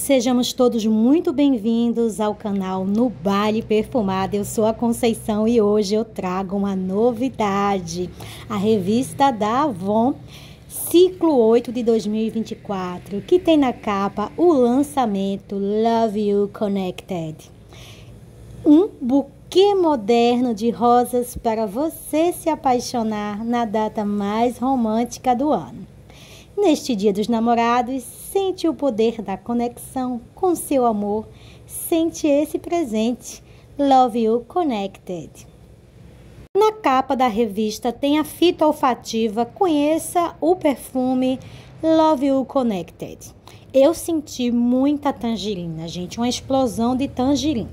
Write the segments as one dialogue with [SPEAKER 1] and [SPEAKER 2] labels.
[SPEAKER 1] Sejamos todos muito bem-vindos ao canal No Baile Perfumado. Eu sou a Conceição e hoje eu trago uma novidade. A revista da Avon, ciclo 8 de 2024, que tem na capa o lançamento Love You Connected. Um buquê moderno de rosas para você se apaixonar na data mais romântica do ano. Neste Dia dos Namorados, sente o poder da conexão com seu amor. Sente esse presente. Love You Connected. Na capa da revista tem a fita olfativa. Conheça o perfume Love You Connected. Eu senti muita tangerina, gente, uma explosão de tangerina.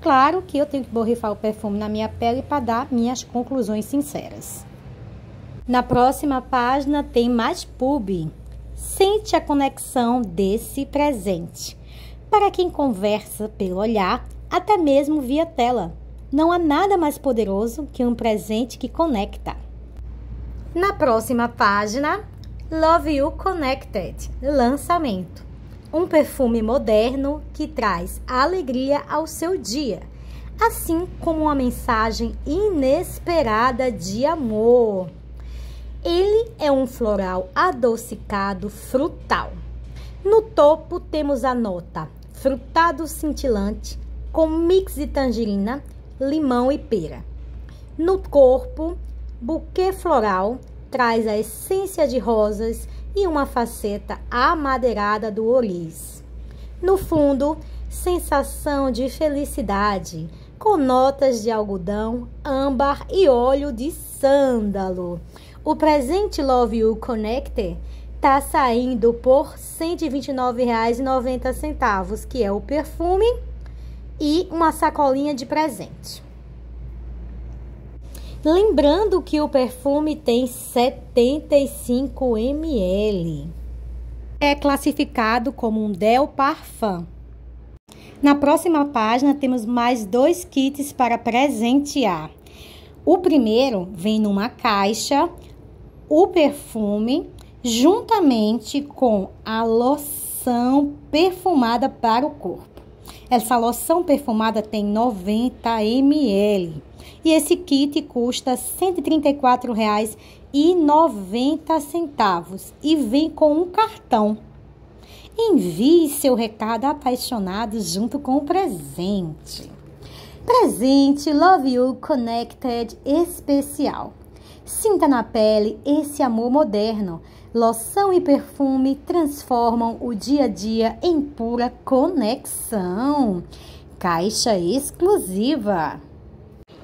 [SPEAKER 1] Claro que eu tenho que borrifar o perfume na minha pele para dar minhas conclusões sinceras. Na próxima página tem mais pub. Sente a conexão desse presente. Para quem conversa pelo olhar, até mesmo via tela, não há nada mais poderoso que um presente que conecta. Na próxima página, Love You Connected lançamento. Um perfume moderno que traz alegria ao seu dia, assim como uma mensagem inesperada de amor. Ele é um floral adocicado frutal. No topo temos a nota frutado cintilante com mix de tangerina, limão e pera. No corpo, buquê floral traz a essência de rosas e uma faceta amadeirada do olis. No fundo, sensação de felicidade, com notas de algodão, âmbar e óleo de sândalo. O presente Love You Connected tá saindo por R$ 129,90, que é o perfume e uma sacolinha de presente. Lembrando que o perfume tem 75 ml. É classificado como um Del Parfum. Na próxima página temos mais dois kits para presentear. O primeiro vem numa caixa o perfume juntamente com a loção perfumada para o corpo. Essa loção perfumada tem 90 ml e esse kit custa R$ 134,90 e vem com um cartão. Envie seu recado apaixonado junto com o presente. Presente Love You Connected especial. Sinta na pele esse amor moderno. Loção e perfume transformam o dia a dia em pura conexão. Caixa exclusiva.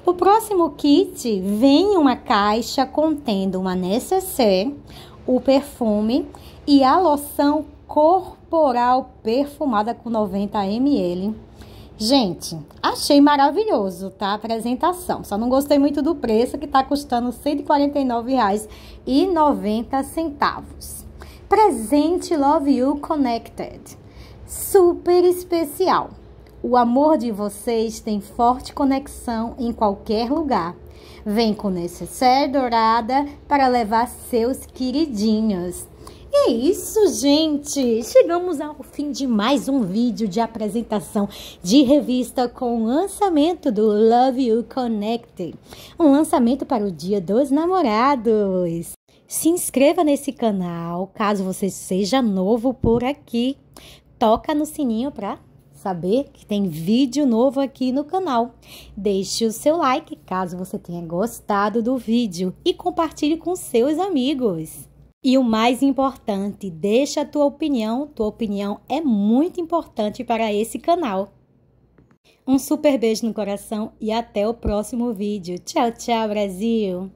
[SPEAKER 1] O próximo kit vem uma caixa contendo uma necessaire, o perfume e a loção corporal perfumada com 90 ml Gente, achei maravilhoso, tá? A apresentação. Só não gostei muito do preço, que tá custando R$ 149,90. Presente Love You Connected. Super especial. O amor de vocês tem forte conexão em qualquer lugar. Vem com necessaire dourada para levar seus queridinhos. É isso, gente! Chegamos ao fim de mais um vídeo de apresentação de revista com o lançamento do Love You Connected, um lançamento para o Dia dos Namorados. Se inscreva nesse canal, caso você seja novo por aqui. Toca no sininho para saber que tem vídeo novo aqui no canal. Deixe o seu like caso você tenha gostado do vídeo e compartilhe com seus amigos. E o mais importante, deixa a tua opinião. Tua opinião é muito importante para esse canal. Um super beijo no coração e até o próximo vídeo. Tchau, tchau, Brasil!